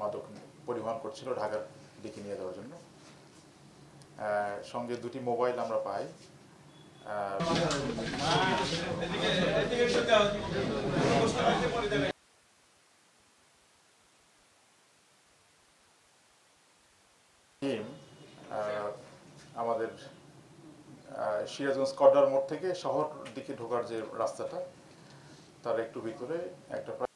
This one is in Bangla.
মাদক পরিবহন করছিল ঢাকার দিকে নিয়ে যাওয়ার জন্য। সঙ্গে দুটি মোবাইল আমরা পাই। আমাদের সিরাজগঞ্জ কর্ডার মোড় থেকে শহর দিকে ঢোকার যে রাস্তাটা তার একটু ভিতরে একটা